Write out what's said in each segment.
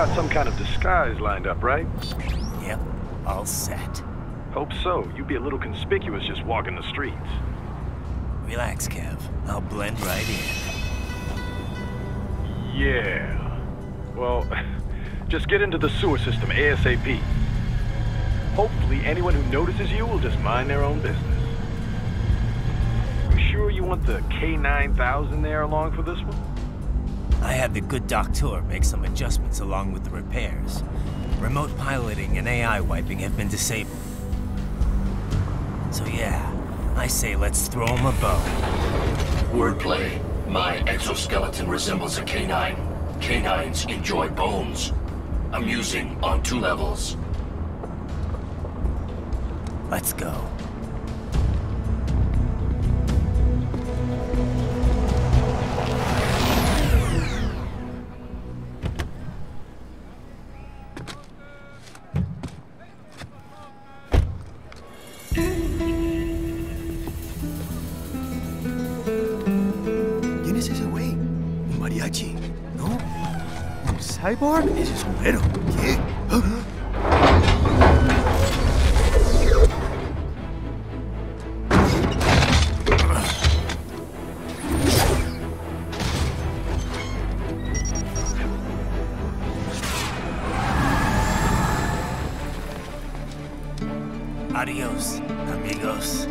Got some kind of disguise lined up, right? Yep, all set. Hope so. You'd be a little conspicuous just walking the streets. Relax, Kev. I'll blend right in. Yeah. Well, just get into the sewer system ASAP. Hopefully anyone who notices you will just mind their own business. You sure you want the K9000 there along for this one? I had the good doctor make some adjustments along with the repairs. Remote piloting and AI wiping have been disabled. So yeah, I say let's throw him a bone. Wordplay. My exoskeleton resembles a canine. Canines enjoy bones. Amusing on two levels. Let's go. Cyborg? Ese sombrero. ¿Ah? Adios, amigos.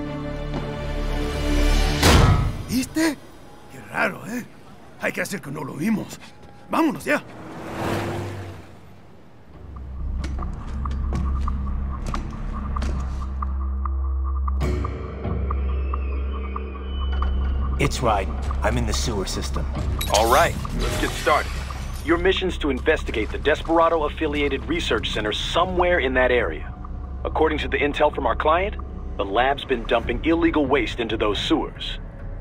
¿Viste? Qué raro, ¿eh? Hay que hacer que no lo vimos. Vámonos ya. It's right. I'm in the sewer system. All right, let's get started. Your mission's to investigate the Desperado-affiliated research center somewhere in that area. According to the intel from our client, the lab's been dumping illegal waste into those sewers.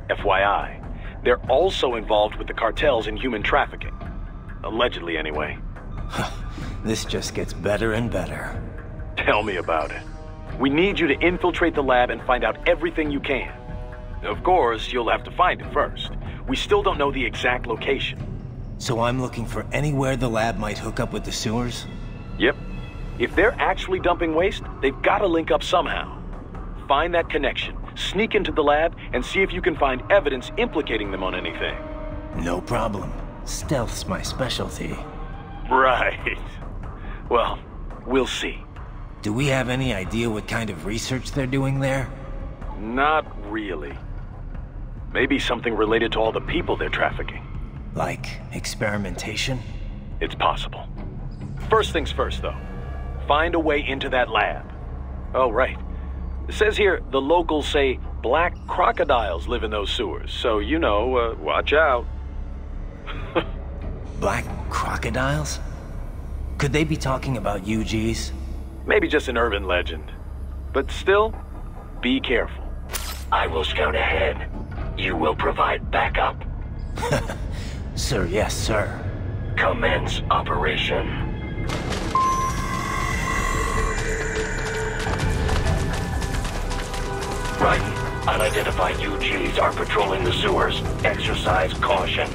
FYI, they're also involved with the cartels in human trafficking. Allegedly, anyway. This just gets better and better. Tell me about it. We need you to infiltrate the lab and find out everything you can. Of course, you'll have to find it first. We still don't know the exact location. So I'm looking for anywhere the lab might hook up with the sewers? Yep. If they're actually dumping waste, they've got to link up somehow. Find that connection, sneak into the lab, and see if you can find evidence implicating them on anything. No problem. Stealth's my specialty. Right. Well, we'll see. Do we have any idea what kind of research they're doing there? Not really. Maybe something related to all the people they're trafficking. Like experimentation? It's possible. First things first, though. Find a way into that lab. Oh, right. It says here the locals say black crocodiles live in those sewers, so you know, uh, watch out. Black crocodiles? Could they be talking about UGs? Maybe just an urban legend. But still, be careful. I will scout ahead. You will provide backup. Sir, yes, sir. Commence operation. Right. Unidentified UGs are patrolling the sewers. Exercise caution.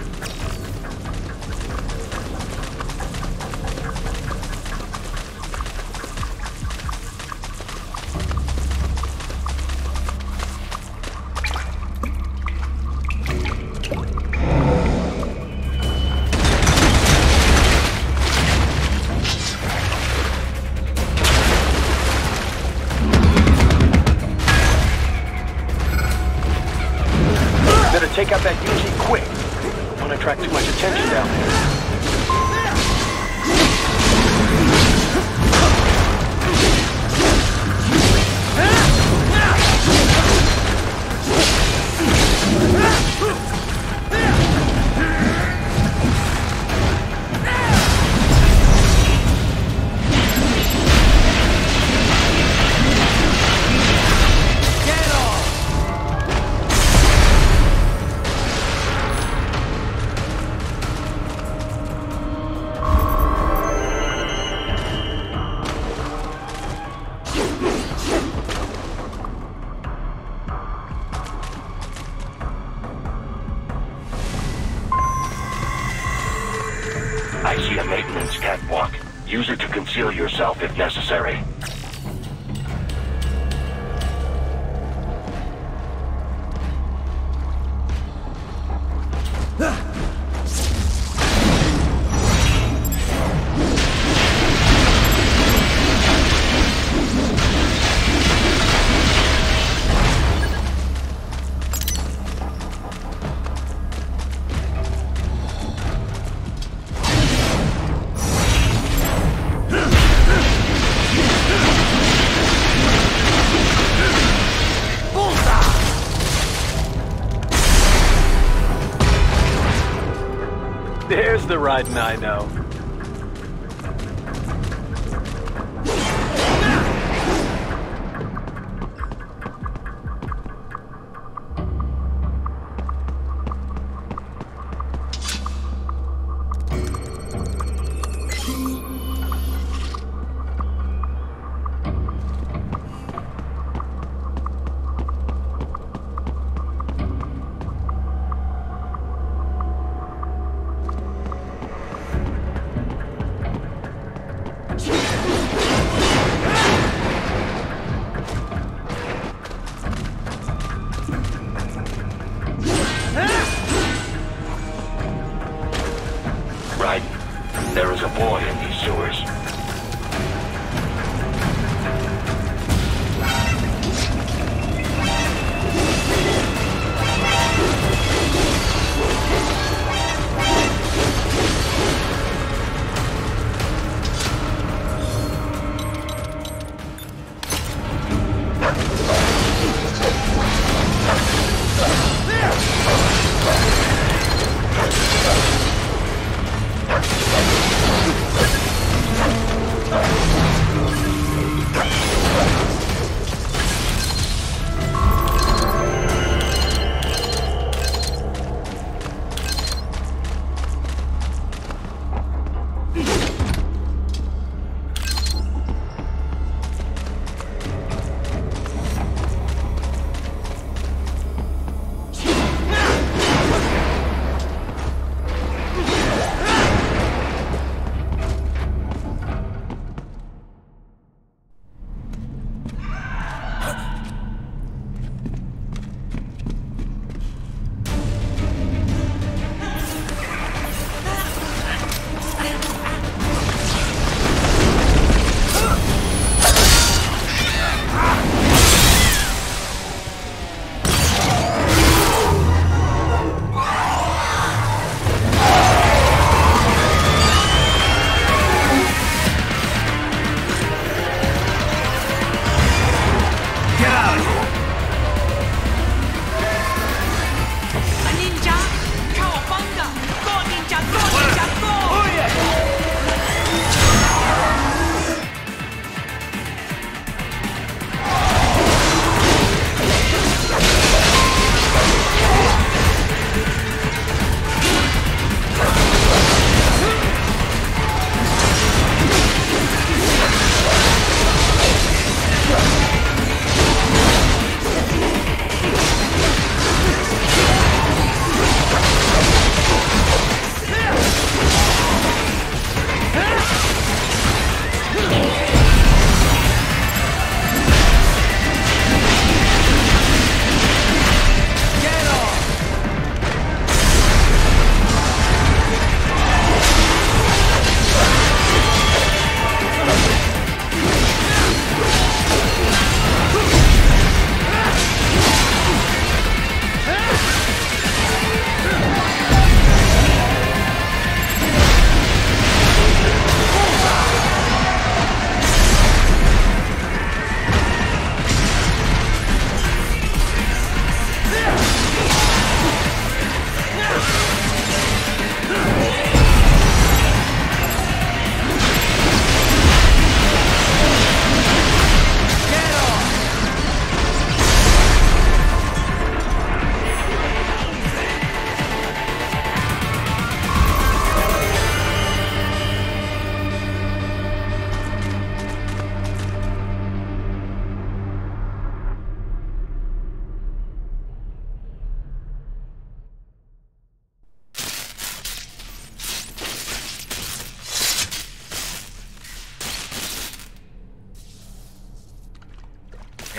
The Raiden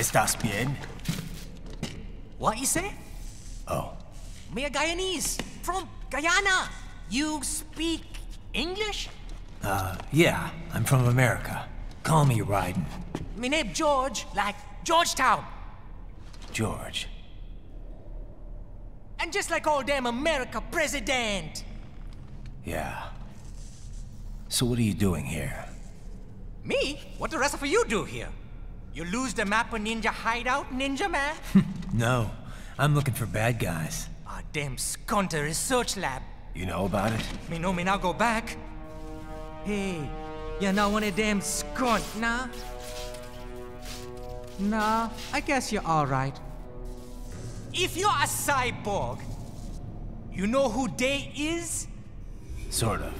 ¿Estás bien? What you say? Oh, Me a Guyanese from Guyana. You speak English? uh, yeah, I'm from America. Call me Raiden. Me name George, like Georgetown. George. And just like all damn America president. Yeah. So what are you doing here? Me? What the rest of you do here? You lose the map of Ninja Hideout, Ninja Man? No, I'm looking for bad guys. Our damn Skunter research lab. You know about it? Me know me now go back. Hey, you're not one of them skunt, nah? Nah, I guess you're alright. If you're a cyborg, you know who Day is? Sort of.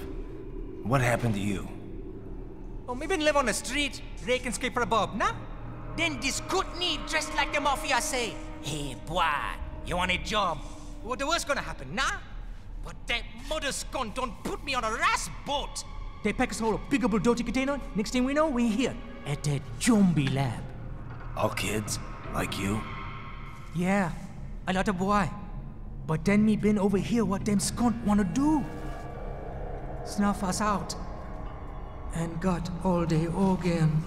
What happened to you? Oh, me been live on the street, rake and scrape for a bob, nah? Then this good need dressed like the mafia say, Hey, boy, you want a job? What the worst gonna happen, nah? But that mother scum don't put me on a ras boat. They pack us all a big old dirty container. Next thing we know, we here at that zombie lab. All kids? Like you? Yeah, a lot of boy. But then me been over here what them skunt wanna do. Snuff us out. And got all the organ.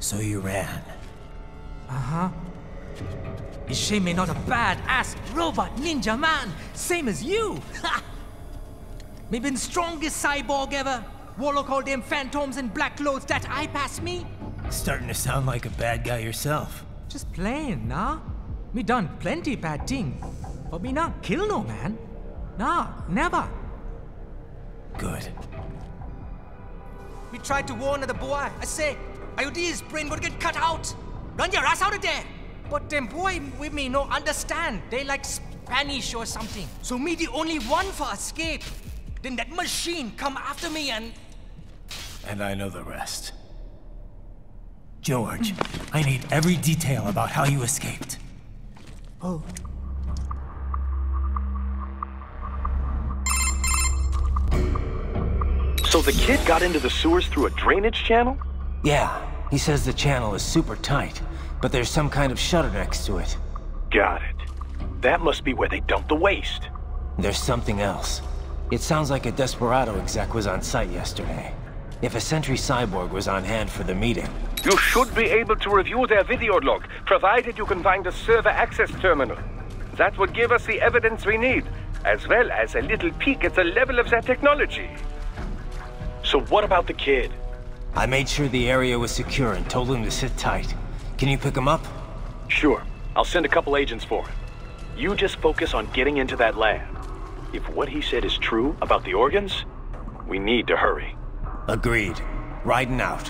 So you ran. Uh-huh. Is shame me not a bad-ass robot ninja man, same as you. Ha! me been strongest cyborg ever. Warlock all them phantoms in black clothes that eye pass me. Starting to sound like a bad guy yourself. Just plain, nah? Me done plenty bad thing. But me not kill no man. Nah, never. Good. We tried to warn the boy. I say, IOD's brain gonna get cut out. Run your ass out of there. But them boy with me no understand. They like Spanish or something. So me the only one for escape. Then that machine come after me and And I know the rest. George, I need every detail about how you escaped. oh. So the kid got into the sewers through a drainage channel? Yeah, he says the channel is super tight, but there's some kind of shutter next to it. Got it. That must be where they dumped the waste. There's something else. It sounds like a Desperado exec was on site yesterday. If a Sentry Cyborg was on hand for the meeting, You should be able to review their video log, provided you can find a server access terminal. That would give us the evidence we need, as well as a little peek at the level of their technology. So what about the kid? I made sure the area was secure and told him to sit tight. Can you pick him up? Sure, I'll send a couple agents for him. You just focus on getting into that lab. If what he said is true about the organs, we need to hurry. Agreed. Raiden out.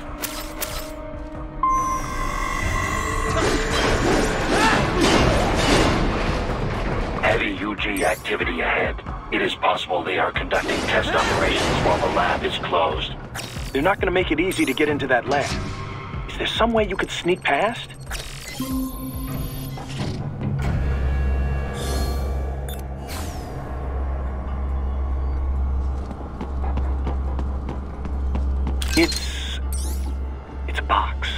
Heavy UG activity ahead. It is possible they are conducting test operations while the lab is closed. They're not gonna make it easy to get into that lab. Is there some way you could sneak past? It's... It's a box.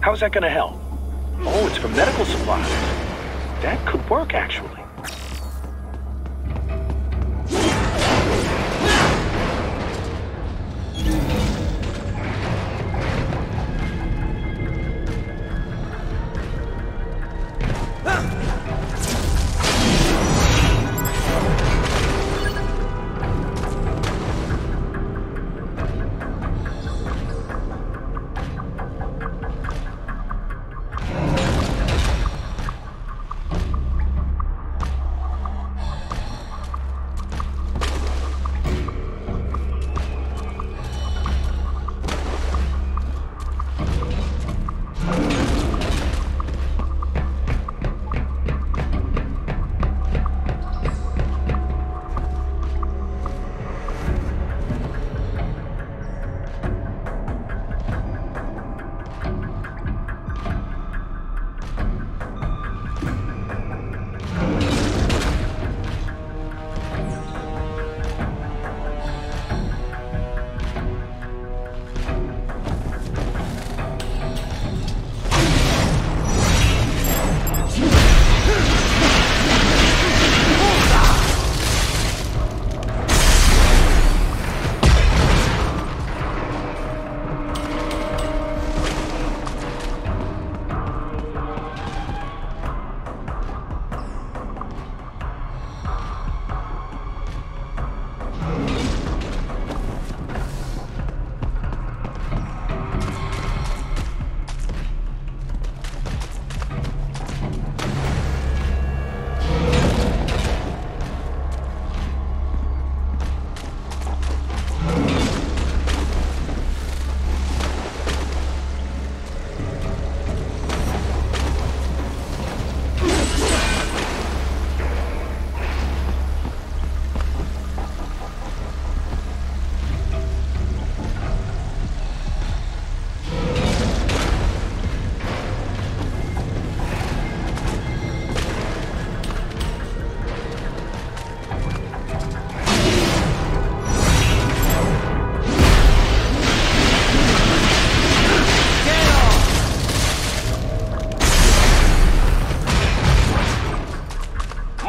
How's that gonna help? Oh, it's for medical supplies. That could work, actually.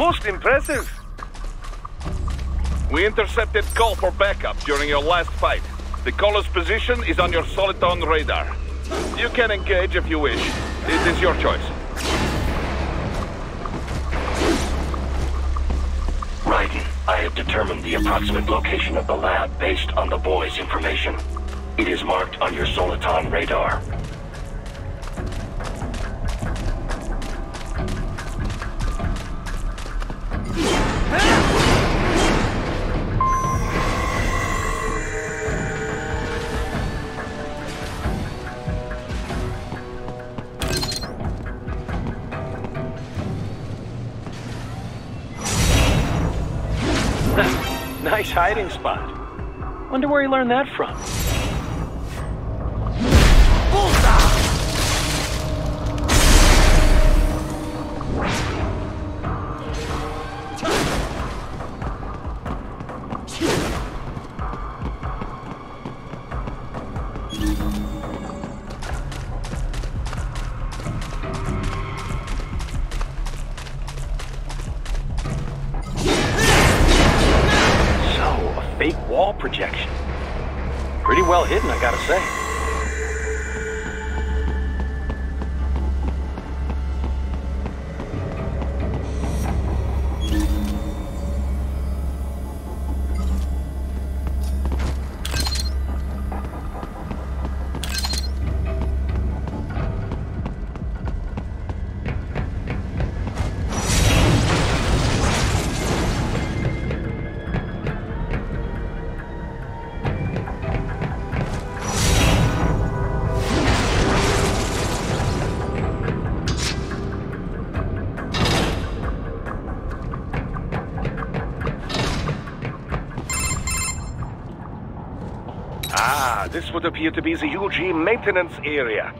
Most impressive. We intercepted call for backup during your last fight. The caller's position is on your Soliton radar. You can engage if you wish. It is your choice. Raiden, I have determined the approximate location of the lab based on the boy's information. It is marked on your Soliton radar. Spot. Wonder where he learned that from. Wall projection. Pretty well hidden, I gotta say. Would appear to be the UG maintenance area.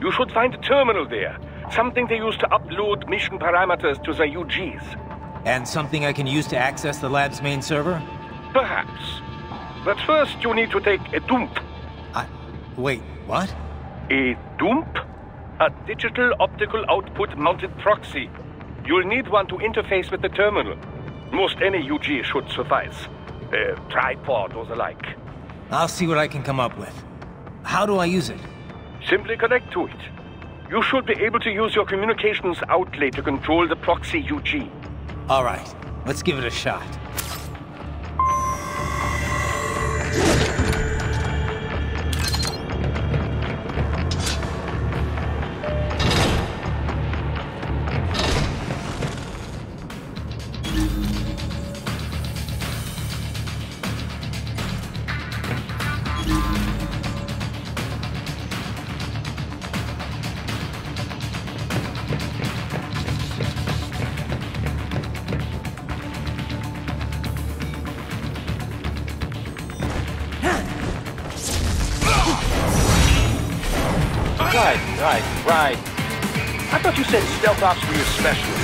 You should find a terminal there. Something they use to upload mission parameters to the UGs. And something I can use to access the lab's main server? Perhaps. But first you need to take a dump. I... Wait, what? A dump? A digital optical output mounted proxy. You'll need one to interface with the terminal. Most any UG should suffice. A tripod or the like. I'll see what I can come up with. How do I use it? Simply connect to it. You should be able to use your communications outlay to control the proxy UG. All right, let's give it a shot. Ops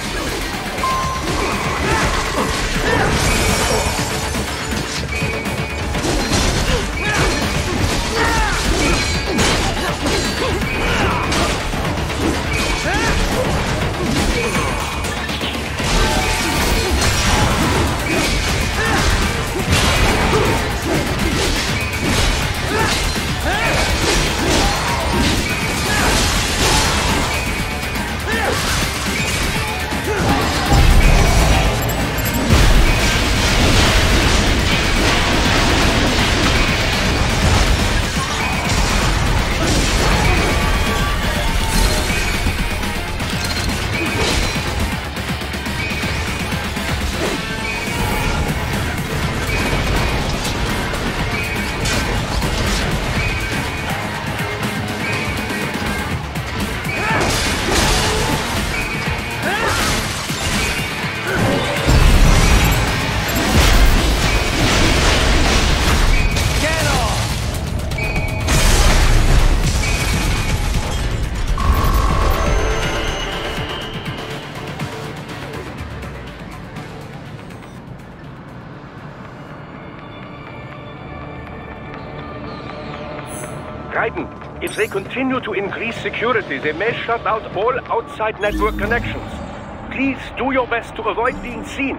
they continue to increase security, they may shut out all outside network connections. Please do your best to avoid being seen.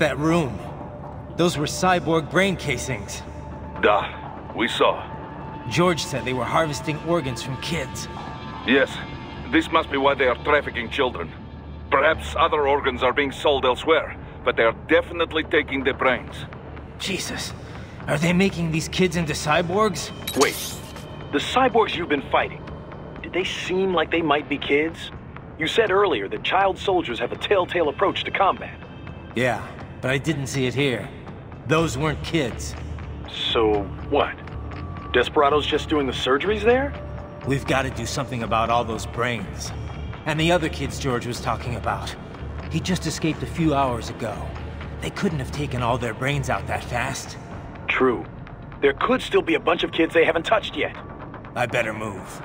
That room... Those were cyborg brain casings. Da, we saw. George said they were harvesting organs from kids. Yes, this must be why they are trafficking children. Perhaps other organs are being sold elsewhere, but they are definitely taking the brains. Jesus. Are they making these kids into cyborgs? Wait, the cyborgs you've been fighting, did they seem like they might be kids? You said earlier that child soldiers have a telltale approach to combat. Yeah, but I didn't see it here. Those weren't kids. So, what? Desperado's just doing the surgeries there? We've got to do something about all those brains. And the other kids George was talking about. He just escaped a few hours ago. They couldn't have taken all their brains out that fast. True. There could still be a bunch of kids they haven't touched yet. I better move.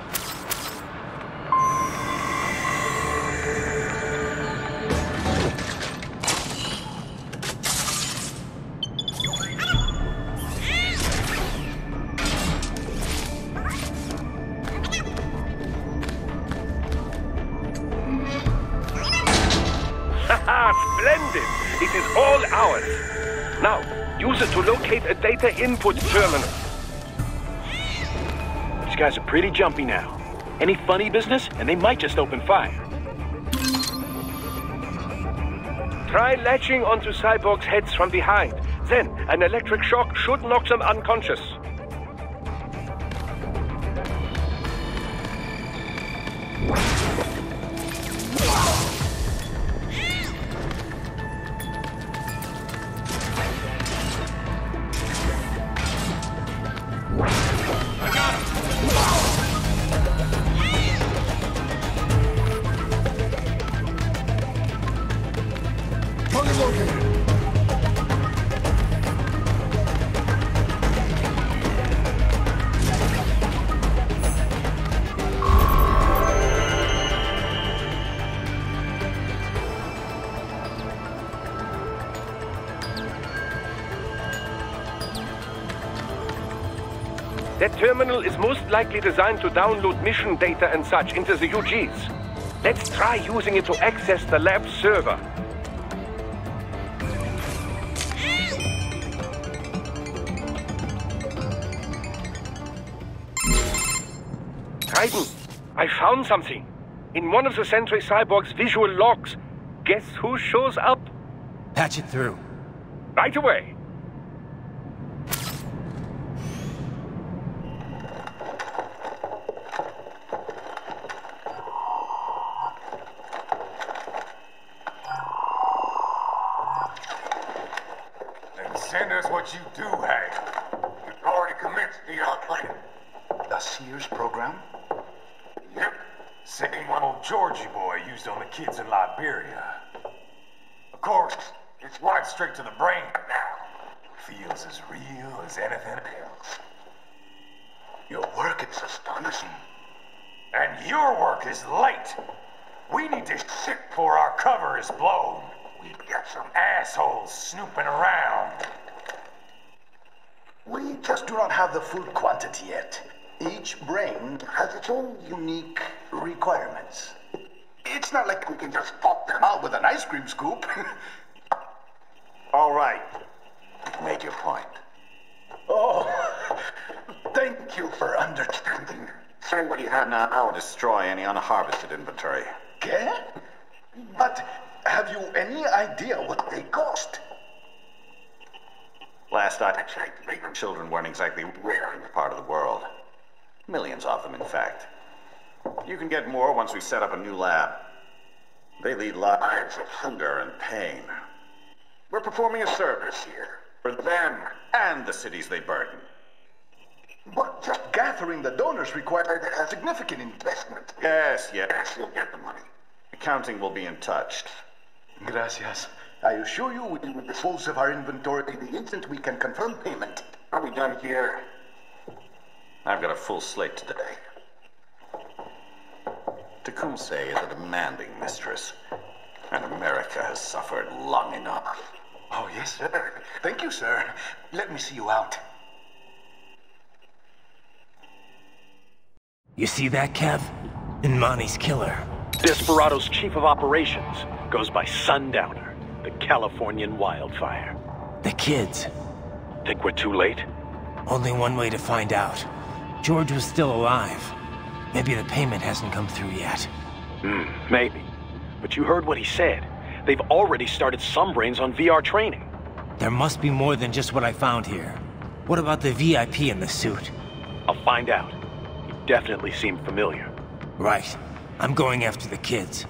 Data input terminal. These guys are pretty jumpy now. Any funny business, and they might just open fire. Try latching onto cyborgs' heads from behind. Then, an electric shock should knock them unconscious. Terminal is most likely designed to download mission data and such into the UGs. Let's try using it to access the lab server. Raiden, I found something. In one of the Sentry Cyborg's visual logs. Guess who shows up? Patch it through. Right away. And that's what you do, Hank. You've already commenced the outplaying. A Sears program? Yep. Same one old Georgie boy used on the kids in Liberia. Of course, it's right straight to the brain now. Feels as real as anything else. Your work is astonishing. And your work is late. We need to ship before our cover is blown. We've got some assholes snooping around. We just do not have the full quantity yet. Each brain has its own unique requirements. It's not like we can just pop them out with an ice cream scoop. All right. Make your point. Oh, thank you for understanding. Say what you have now. I'll destroy any unharvested inventory. Okay? But have you any idea what they cost? Last I checked, baker children weren't exactly rare in the part of the world. Millions of them, in fact. You can get more once we set up a new lab. They lead lives of hunger and pain. We're performing a service here. For them and the cities they burden. But just gathering the donors required a significant investment. Yes, yes, you'll get the money. Accounting will be in touch. Gracias. I assure you we will dispose of our inventory the instant we can confirm payment. Are we done here? I've got a full slate today. Tecumseh is a demanding mistress, and America has suffered long enough. Oh, yes, sir. Thank you, sir. Let me see you out. You see that, Kev? N'Mani's killer. Desperado's chief of operations goes by Sundowner, the Californian wildfire. The kids. Think we're too late? Only one way to find out. George was still alive. Maybe the payment hasn't come through yet. Hmm, maybe. But you heard what he said. They've already started some brains on VR training. There must be more than just what I found here. What about the VIP in the suit? I'll find out. He definitely seemed familiar. Right. I'm going after the kids.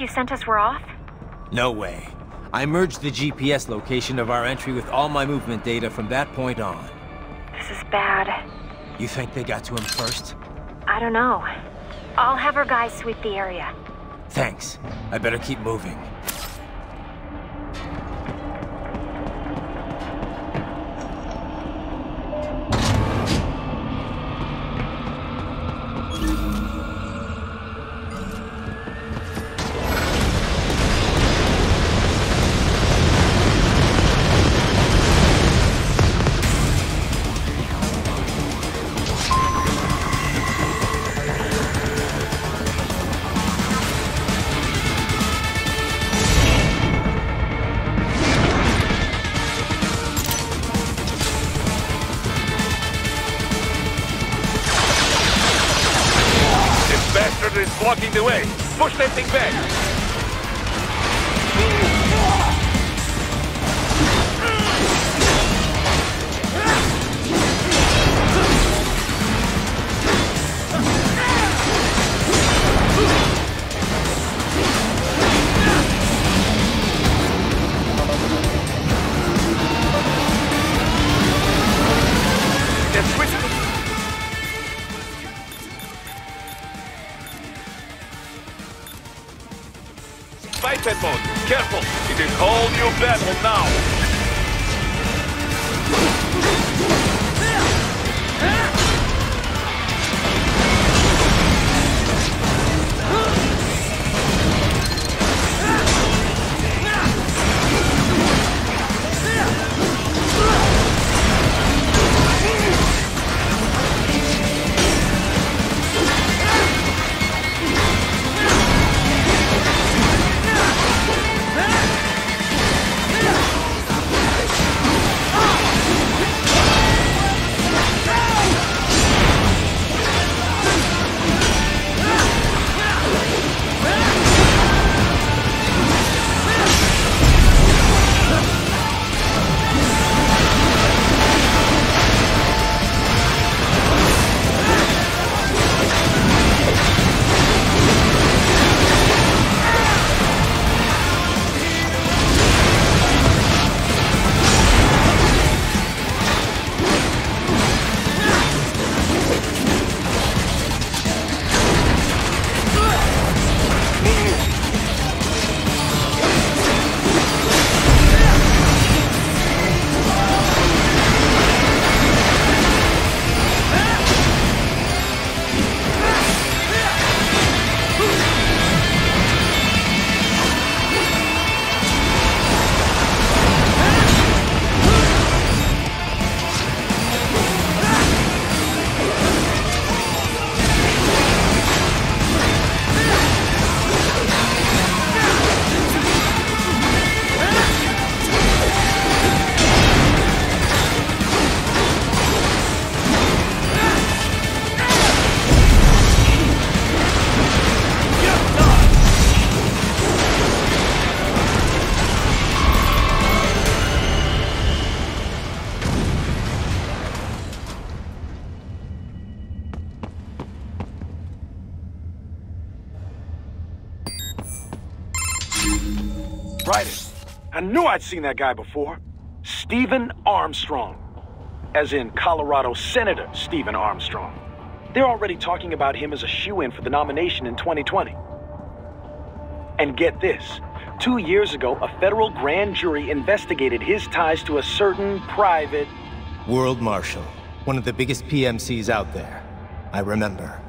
You sent us were off? No way. I merged the GPS location of our entry with all my movement data from that point on. This is bad. You think they got to him first? I don't know. I'll have our guys sweep the area. Thanks. I better keep moving. I'd seen that guy before. Stephen Armstrong. As in Colorado Senator Stephen Armstrong. They're already talking about him as a shoe-in for the nomination in 2020. And get this. Two years ago, a federal grand jury investigated his ties to a certain private... World Marshal. One of the biggest PMCs out there. I remember.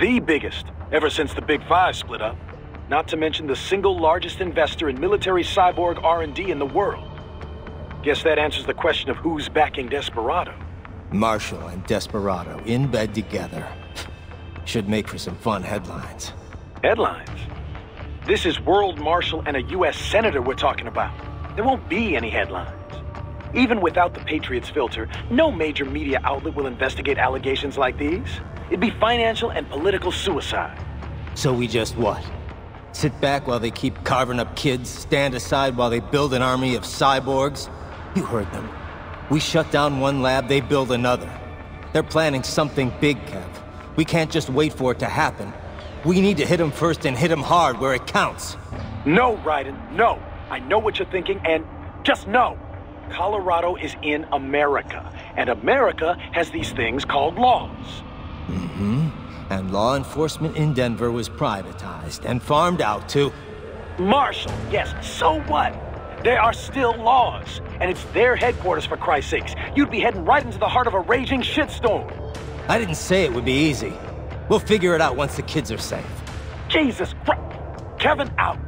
The biggest, ever since the Big Five split up. Not to mention the single largest investor in military cyborg R&D in the world. Guess that answers the question of who's backing Desperado. Marshal and Desperado in bed together. Should make for some fun headlines. Headlines? This is World Marshal and a U.S. Senator we're talking about. There won't be any headlines. Even without the Patriots filter, no major media outlet will investigate allegations like these. It'd be financial and political suicide. So we just what? Sit back while they keep carving up kids, stand aside while they build an army of cyborgs? You heard them. We shut down one lab, they build another. They're planning something big, Kev. We can't just wait for it to happen. We need to hit them first and hit them hard where it counts. No, Raiden, no. I know what you're thinking, and just no. Colorado is in America, and America has these things called laws. Mm-hmm. And law enforcement in Denver was privatized and farmed out to... Marshal, yes, so what? There are still laws, and it's their headquarters for Christ's sakes. You'd be heading right into the heart of a raging shitstorm. I didn't say it would be easy. We'll figure it out once the kids are safe. Jesus Christ! Kevin out!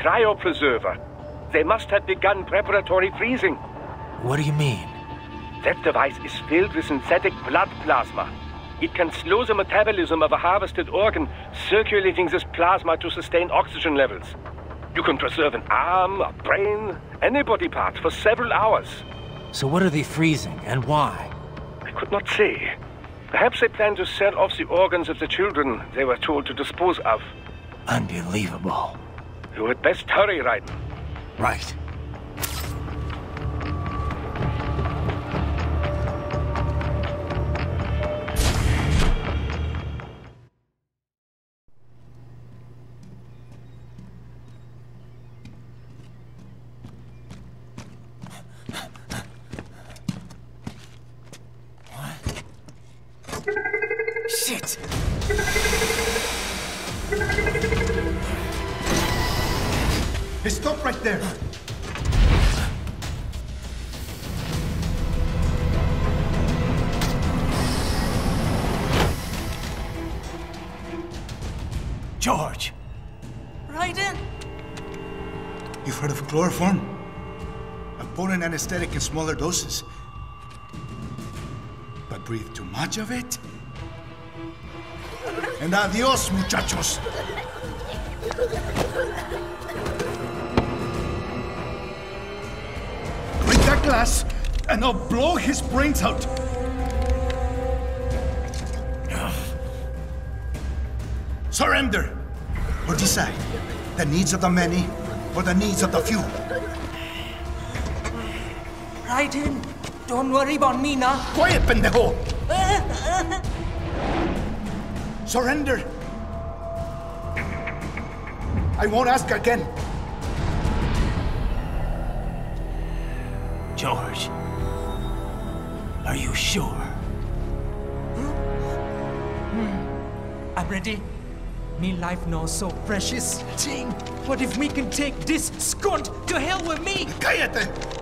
Cryopreserver. They must have begun preparatory freezing. What do you mean? That device is filled with synthetic blood plasma. It can slow the metabolism of a harvested organ, circulating this plasma to sustain oxygen levels. You can preserve an arm, a brain, any body part for several hours. So what are they freezing, and why? I could not say. Perhaps they plan to sell off the organs of the children they were told to dispose of. Unbelievable. You had best hurry, Raiden. Right. Potent anesthetic in smaller doses. But breathe too much of it? And adios, muchachos! Break that glass, and I'll blow his brains out! Surrender! Or decide the needs of the many or the needs of the few. Raiden, don't worry about me now. Quiet, pendejo! Surrender! I won't ask again. George, are you sure? Hmm. I'm ready. Me life now so precious. Ting, what if me can take this skunt to hell with me? Cállate!